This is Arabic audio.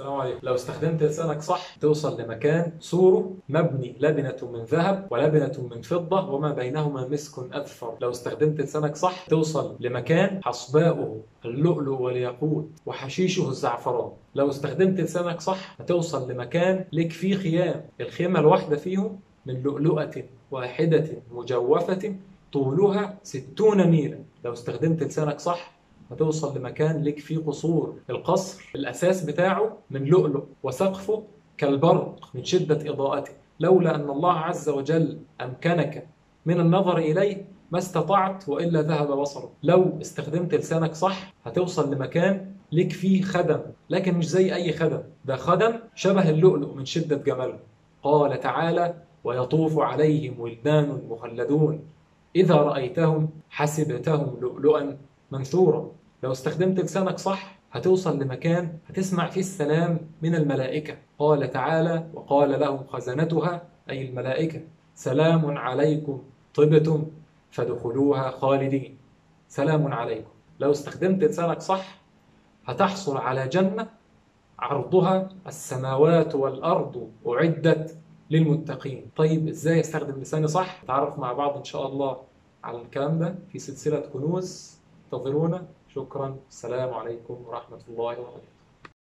السلام عليكم. لو استخدمت لسانك صح توصل لمكان سوره مبني لبنة من ذهب ولبنة من فضة وما بينهما مسك أذفر. لو استخدمت لسانك صح توصل لمكان حصباؤه اللؤلؤ والياقوت وحشيشه الزعفران. لو استخدمت لسانك صح هتوصل لمكان لك فيه خيام. الخيمة الواحدة فيهم من لؤلؤة واحدة مجوفة طولها ستون ميلا. لو استخدمت لسانك صح هتوصل لمكان لك فيه قصور. القصر الأساس بتاعه من لؤلؤ وسقفه كالبرق من شدة إضاءته. لولا أن الله عز وجل أمكنك من النظر إليه ما استطعت وإلا ذهب بصرك لو استخدمت لسانك صح هتوصل لمكان لك فيه خدم. لكن مش زي أي خدم. ده خدم شبه اللؤلؤ من شدة جماله. قال تعالى ويطوف عليهم ولدان مخلدون. إذا رأيتهم حسبتهم لؤلؤا منثورا. لو استخدمت لسانك صح هتوصل لمكان هتسمع فيه السلام من الملائكة. قال تعالى وقال لهم خزنتها أي الملائكة سلام عليكم طبتم فادخلوها خالدين. سلام عليكم. لو استخدمت لسانك صح هتحصل على جنة عرضها السماوات والأرض أعدت للمتقين. طيب إزاي أستخدم لساني صح؟ نتعرف مع بعض إن شاء الله على الكلام ده في سلسلة كنوز. انتظرونا شكرا. السلام عليكم ورحمة الله وبركاته.